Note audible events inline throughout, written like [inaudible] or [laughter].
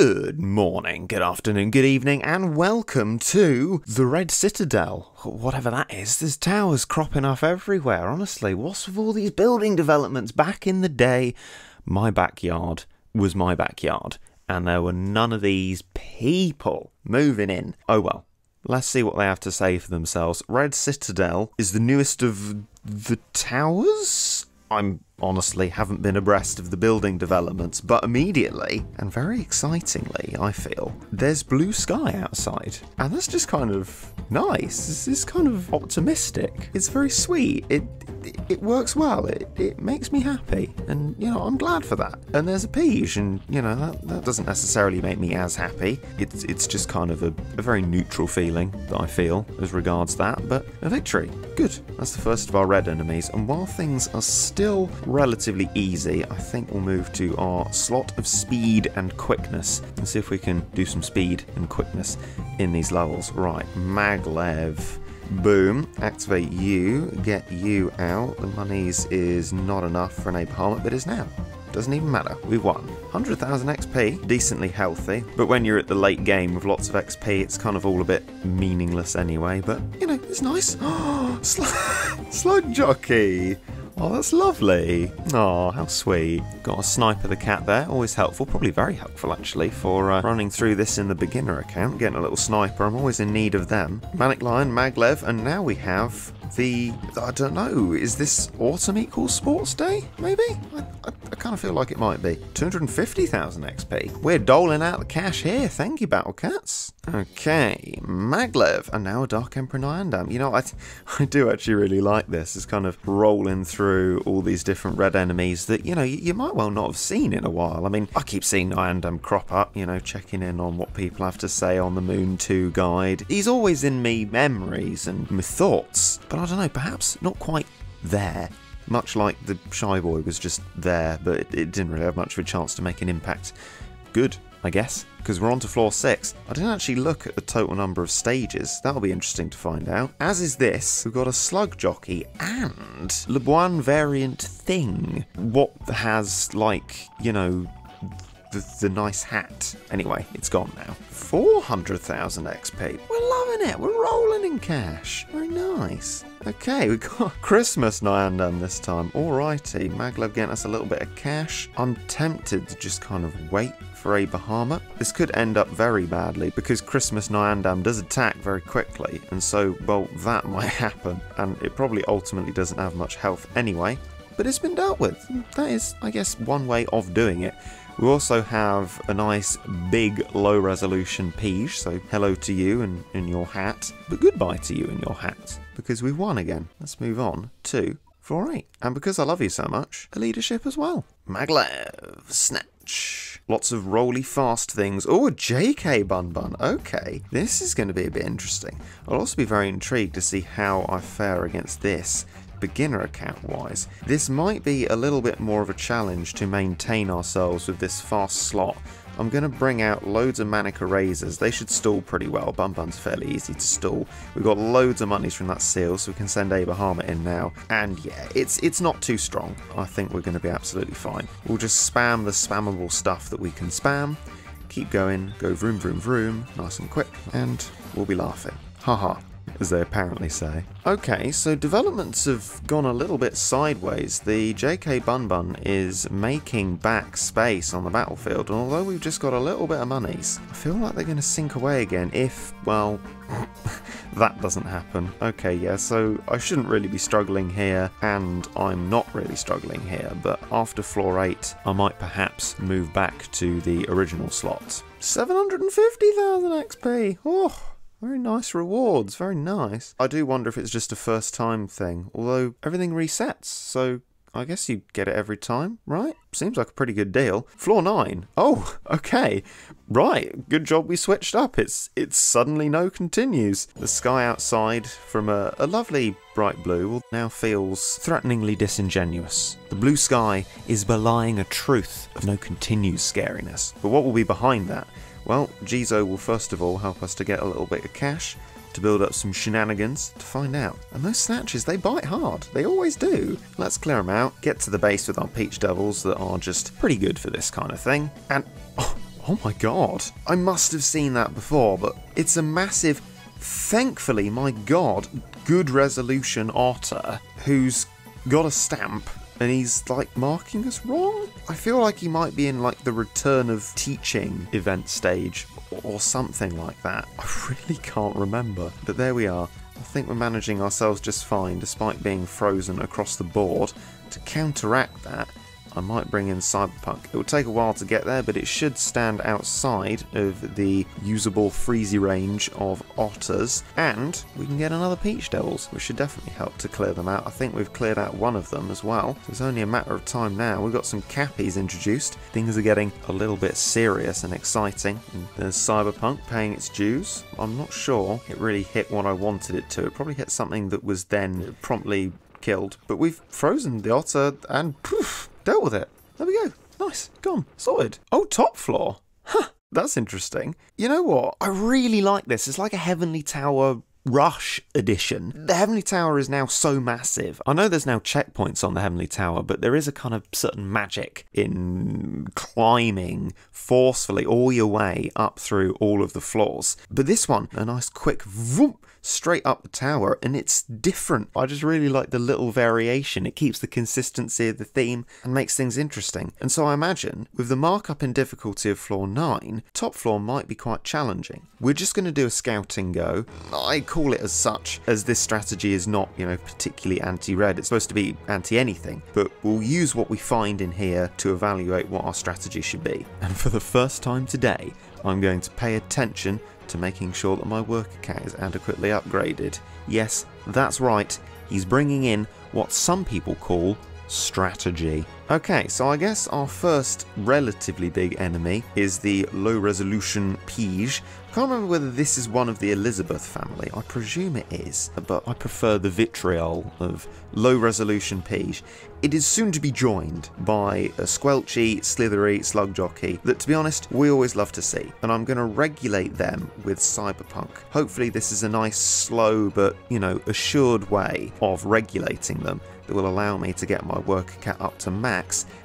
Good morning, good afternoon, good evening, and welcome to the Red Citadel. Whatever that is, there's towers cropping up everywhere, honestly. What's with all these building developments? Back in the day, my backyard was my backyard, and there were none of these people moving in. Oh well. Let's see what they have to say for themselves. Red Citadel is the newest of the towers? I'm honestly haven't been abreast of the building developments, but immediately, and very excitingly, I feel, there's blue sky outside. And that's just kind of nice. It's, kind of optimistic. It's very sweet. It, it, works well. It, it makes me happy. And, you know, I'm glad for that. And there's a Peach, and, you know, that, that doesn't necessarily make me as happy. It's, it's just kind of a, a very neutral feeling that I feel as regards that. But a victory. Good. That's the first of our red enemies. And while things are still relatively easy, I think we'll move to our slot of speed and quickness and see if we can do some speed and quickness in these levels. Right, Maglev. Boom, activate you, get you out. The monies is not enough for an Abraham, but is now. Doesn't even matter, we've won. 100,000 XP, decently healthy, but when you're at the late game with lots of XP, it's kind of all a bit meaningless anyway, but you know, it's nice. [gasps] Slug [laughs] jockey! Oh, that's lovely. Oh, how sweet. Got a sniper the cat there, always helpful, probably very helpful actually, for uh, running through this in the beginner account, getting a little sniper. I'm always in need of them. Manic Lion, Maglev, and now we have the. I don't know, is this autumn equals sports day? Maybe? I, I, I kind of feel like it might be. 250,000 XP. We're doling out the cash here. Thank you, Battle Cats. Okay, Maglev, and now a Dark Emperor Nyandam. You know, I, I do actually really like this. It's kind of rolling through all these different red enemies that, you know, you, you might well not have seen in a while. I mean, I keep seeing Nyandam crop up, you know, checking in on what people have to say on the Moon 2 guide. He's always in me memories and my thoughts, but I don't know, perhaps not quite there much like the Shy Boy was just there, but it, it, didn't really have much of a chance to make an impact. Good, I guess, because we're on to floor 6. I didn't actually look at the total number of stages. That'll be interesting to find out. As is this, we've got a Slug Jockey and Le'boin variant thing. What has, like, you know, the, the, nice hat. Anyway, it's gone now. 400,000 XP. We're loving it. We're rolling in cash. Very nice. Okay, we got [laughs] Christmas Nyandam this time. Alrighty, Maglev getting us a little bit of cash. I'm tempted to just kind of wait for a Bahamut. This could end up very badly because Christmas Nyandam does attack very quickly, and so, well, that [laughs] might happen, and it probably ultimately doesn't have much health anyway. But it's been dealt with. That is, I guess, one way of doing it. We also have a nice big low resolution Peach, so hello to you and in your hat, but goodbye to you and your hat, because we've won again. Let's move on to floor 8. And because I love you so much, a leadership as well. Maglev, Snatch. Lots of roly fast things. Oh, a JK Bun Bun. Okay, this is going to be a bit interesting. I'll also be very intrigued to see how I fare against this beginner account wise. This might be a little bit more of a challenge to maintain ourselves with this fast slot. I'm going to bring out loads of Manic Erasers. They should stall pretty well. Bun Bun's fairly easy to stall. We've got loads of monies from that seal, so we can send a Bahamut in now. And yeah, it's it's not too strong. I think we're going to be absolutely fine. We'll just spam the spammable stuff that we can spam. Keep going, go vroom vroom vroom, nice and quick, and we'll be laughing. Haha as they apparently say. Okay, so developments have gone a little bit sideways. The JK Bun Bun is making back space on the battlefield, and although we've just got a little bit of monies, I feel like they're going to sink away again if, well, [laughs] that doesn't happen. Okay, yeah, so I shouldn't really be struggling here, and I'm not really struggling here, but after floor 8, I might perhaps move back to the original slot. 750,000 XP! Oh! Very nice rewards, very nice. I do wonder if it's just a first time thing, although everything resets, so I guess you get it every time, right? Seems like a pretty good deal. Floor 9. Oh, okay. Right, good job we switched up. It's it's suddenly no continues. The sky outside from a, a lovely bright blue now feels threateningly disingenuous. The blue sky is belying a truth of no continues scariness. But what will be behind that? Well, Jizo will first of all help us to get a little bit of cash, to build up some shenanigans, to find out. And those snatches, they bite hard. They always do. Let's clear them out, get to the base with our Peach Devils that are just pretty good for this kind of thing. And, oh, [laughs] Oh my god. I must have seen that before, but it's a massive, thankfully, my god, good resolution otter who's got a stamp and he's like marking us wrong. I feel like he might be in like the return of teaching event stage or something like that. [laughs] I really can't remember. But there we are. I think we're managing ourselves just fine despite being frozen across the board. To counteract that, I might bring in Cyberpunk. It will take a while to get there, but it should stand outside of the usable freezy range of otters, and we can get another Peach Devils, which should definitely help to clear them out. I think we've cleared out one of them as well. It's only a matter of time now. We've got some Cappies introduced. Things are getting a little bit serious and exciting. And there's Cyberpunk paying its dues. I'm not sure it really hit what I wanted it to. It probably hit something that was then promptly killed, but we've frozen the otter and poof, dealt with it. There we go. Nice. Gone. Sorted. Oh, top floor. Huh. That's interesting. You know what? I really like this. It's like a Heavenly Tower Rush edition. The Heavenly Tower is now so massive. I know there's now checkpoints on the Heavenly Tower, but there is a kind of certain magic in climbing forcefully all your way up through all of the floors. But this one, a nice quick vroom, straight up the tower, and it's different. I just really like the little variation. It keeps the consistency of the theme and makes things interesting. And so I imagine, with the markup in difficulty of floor 9, top floor might be quite challenging. We're just going to do a scouting go. I call it as such, as this strategy is not, you know, particularly anti-red. It's supposed to be anti-anything, but we'll use what we find in here to evaluate what our strategy should be. And for the first time today, I'm going to pay attention to making sure that my worker cat is adequately upgraded. Yes, that's right, he's bringing in what some people call strategy. Okay, so I guess our first relatively big enemy is the low resolution Peach. Can't remember whether this is one of the Elizabeth family. I presume it is, but I prefer the vitriol of low resolution Peach. It is soon to be joined by a squelchy, slithery slug jockey that, to be honest, we always love to see. And I'm going to regulate them with Cyberpunk. Hopefully, this is a nice, slow, but, you know, assured way of regulating them that will allow me to get my worker cat up to max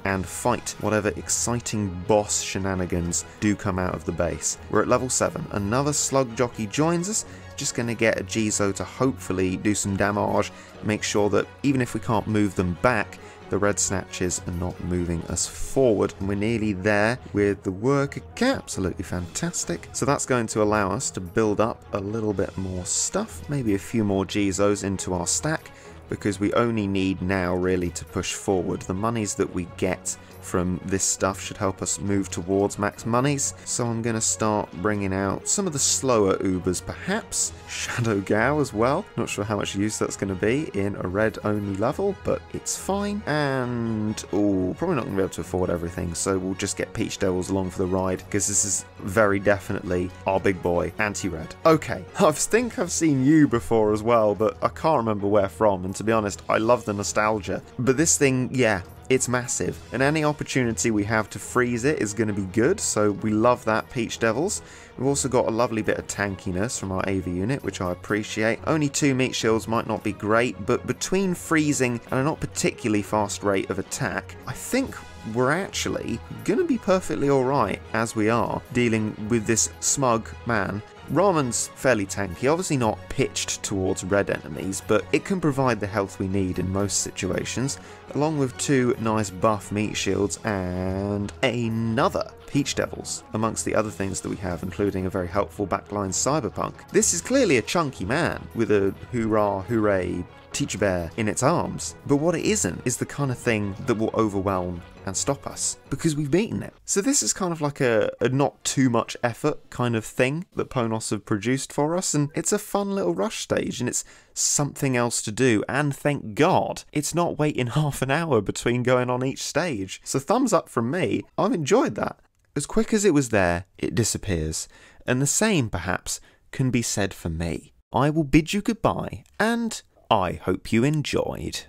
and fight whatever exciting boss shenanigans do come out of the base. We're at level 7. Another slug jockey joins us. Just going to get a Jizo to hopefully do some damage, make sure that even if we can't move them back, the red snatches are not moving us forward. And we're nearly there with the worker cat. Absolutely fantastic. So that's going to allow us to build up a little bit more stuff, maybe a few more Jizos into our stack because we only need now really to push forward. The monies that we get from this stuff should help us move towards max monies. So I'm going to start bringing out some of the slower Ubers perhaps. [laughs] Shadow Gao as well. Not sure how much use that's going to be in a red only level, but it's fine. And, oh, probably not going to be able to afford everything, so we'll just get Peach Devils along for the ride because this is very definitely our big boy, anti-red. Okay, [laughs] I think I've seen you before as well, but I can't remember where from, and to be honest, I love the nostalgia. But this thing, yeah, it's massive, and any opportunity we have to freeze it is going to be good, so we love that Peach Devils. We've also got a lovely bit of tankiness from our AV unit, which I appreciate. Only two meat shields might not be great, but between freezing and a not particularly fast rate of attack, I think we're actually going to be perfectly alright as we are dealing with this smug man Ramen's fairly tanky, obviously not pitched towards red enemies, but it can provide the health we need in most situations, along with two nice buff meat shields and another Peach Devils, amongst the other things that we have, including a very helpful backline Cyberpunk. This is clearly a chunky man with a hoorah, hooray, teacher bear in its arms. But what it isn't is the kind of thing that will overwhelm and stop us because we've beaten it. So this is kind of like a, a, not too much effort kind of thing that Ponos have produced for us and it's a fun little rush stage and it's something else to do and thank God it's not waiting [laughs] half an hour between going on each stage. So thumbs up from me. I've enjoyed that. As quick as it was there, it disappears. And the same, perhaps, can be said for me. I will bid you goodbye and I hope you enjoyed.